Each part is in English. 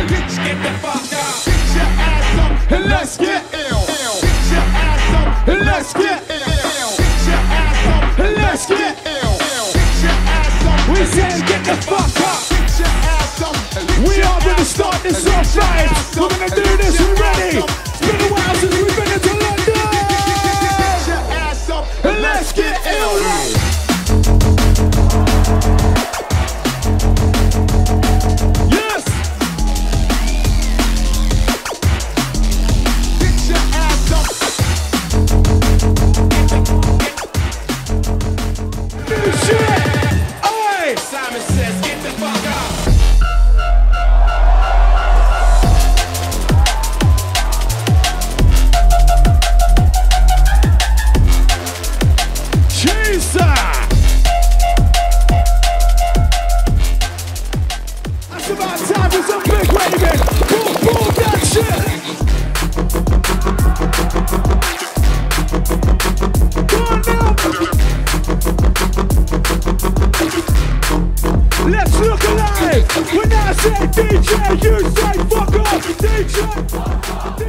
Get the fuck down. Pick your ass up and let's get ill. Pick your ass up and let's get ill. Pick your ass up and let's get ill. Pick your ass up. We said get the fuck up! We are gonna start this off right. We're gonna do this. We ready? Fuck off.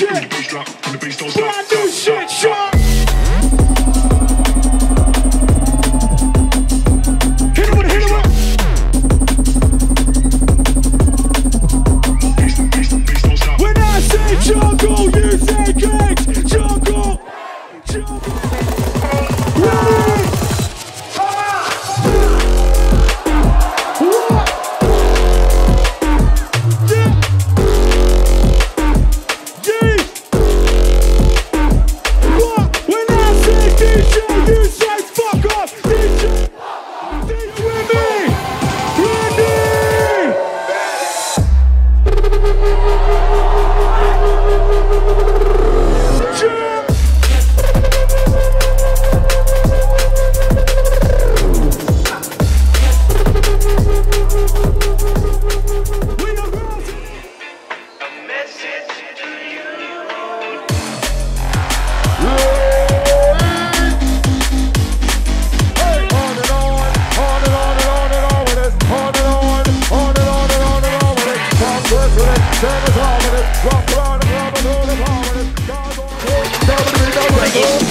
shit. When the bass don't stop.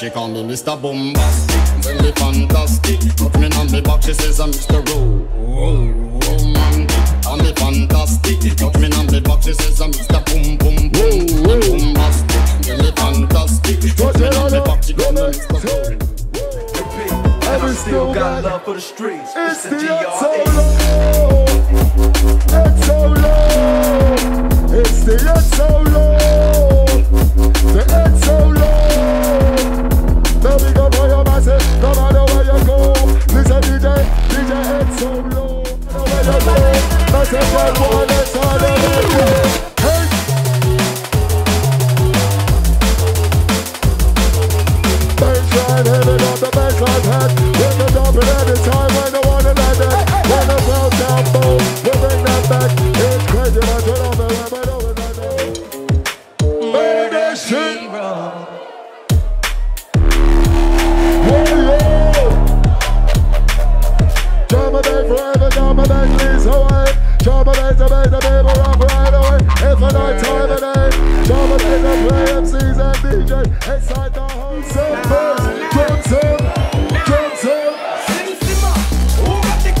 She call me Mr. Bombastic, really fantastic. Put me on me back, she says I'm Mr. Ro- Romantic. I'm me fantastic. Put me on me back, she says I'm Mr. Boom Boom Boom. I'm bombastic, really fantastic. Put me on me back, she call me Mr. Ro- we still got love for the streets. It's the DRE. X so low. X so low. It's the X so low. The X so low. No big up for your masses, no matter where you go. Listen, DJ, DJ matter where you go. Massive Drama back to make the baby rock right away It's a night time of day. Drama back to play MCs and DJ Inside the whole set first Johnson, Johnson Simmer, who got the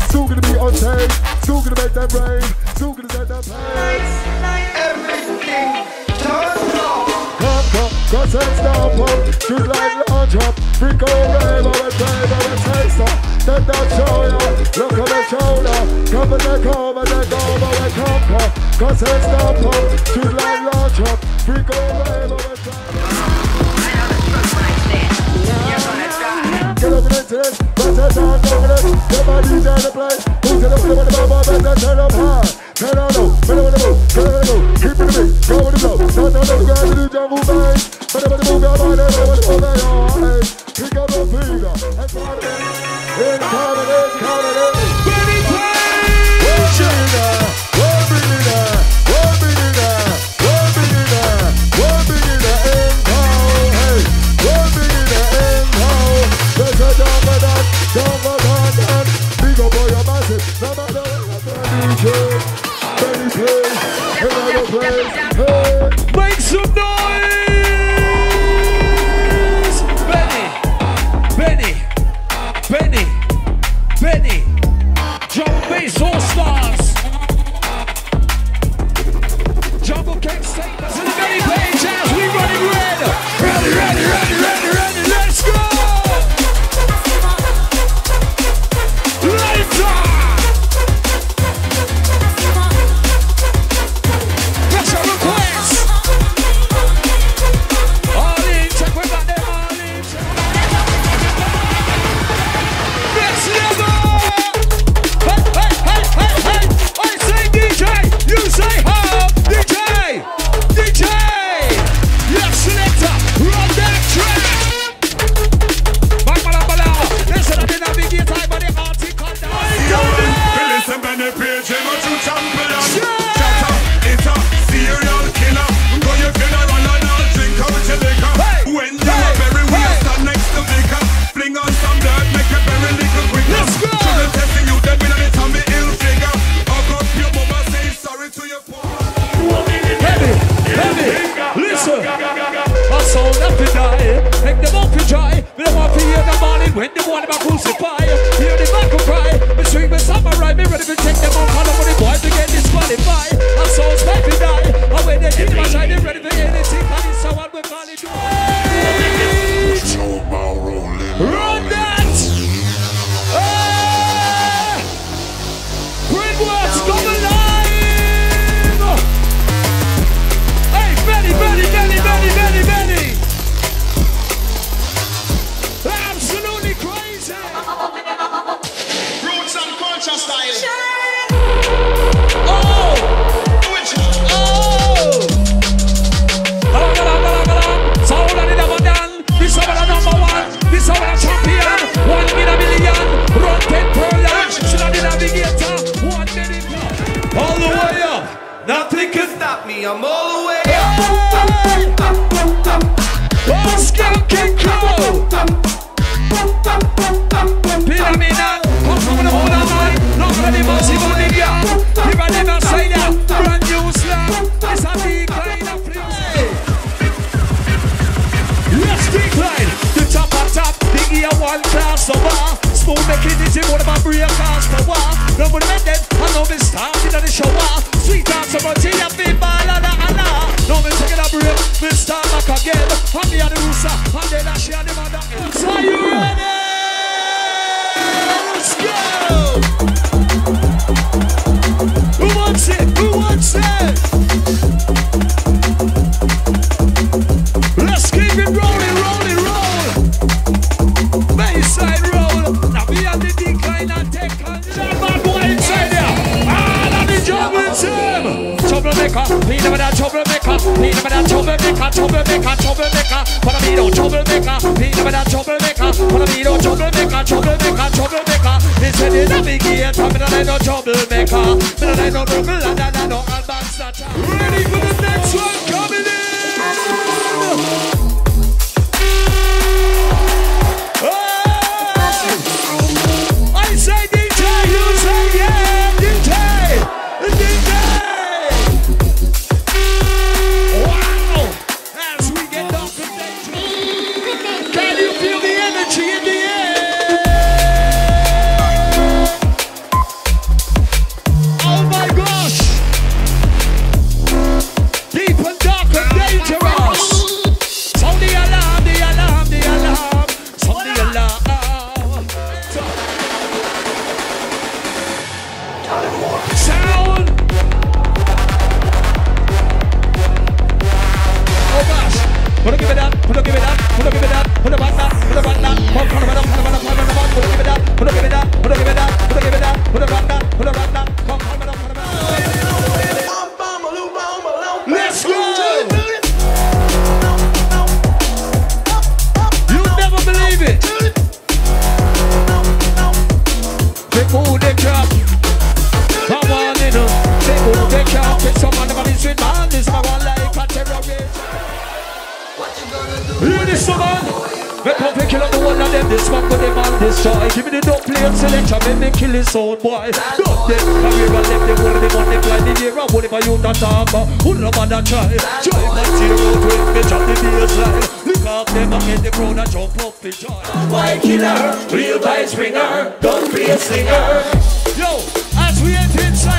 still gonna be on stage, still gonna make that rave, still gonna set that pace. everything. Turn on. Come, come, cause it's down, pump, shoot like up, on rave, I will rave, I will taste up. Let that ya, look on the shoulder, come and let go, and let go, I will come, come, cause it's down, pump, shoot like launch up, freak on rave, it. To play. Who's in the the on the the. Keep it the the the the the the. Make some noise! Decline. The top of top, the ear one class of bar. Smooth making it in one of my break cars for war. No met them, I know me starting on the shower. Sweet dance of routine, I feel ball and a ana. No me taking a break, me start back again. I'm the other rooster, and then I share the mother. Are you ready? Let's go! Troublemaker, be never that troublemaker. Be never that troublemaker, troublemaker, troublemaker. But I be no troublemaker. Be never that troublemaker. But I be troublemaker, troublemaker, troublemaker. They say they navigate, but me no like no troublemaker. No like no trouble, and I no Alban Snatcher. Ready for the next one that, put up, give it that, put up, give it that, put up that, put up that, put up that, put up that, put up that, put up that, put up give it that, put up give it that, put up give it that, put up them. This one for them and destroy. Give me the play and selection. Make me kill his own boy. Dump them. Career and left them. Them on the fly. The year and whatever you not talk about. Who the man that try? Try my zero twin. Me drop the baseline. Look up them and get the crowd and jump up the joy. White killer, real by springer, don't be a slinger. Yo, as we enter inside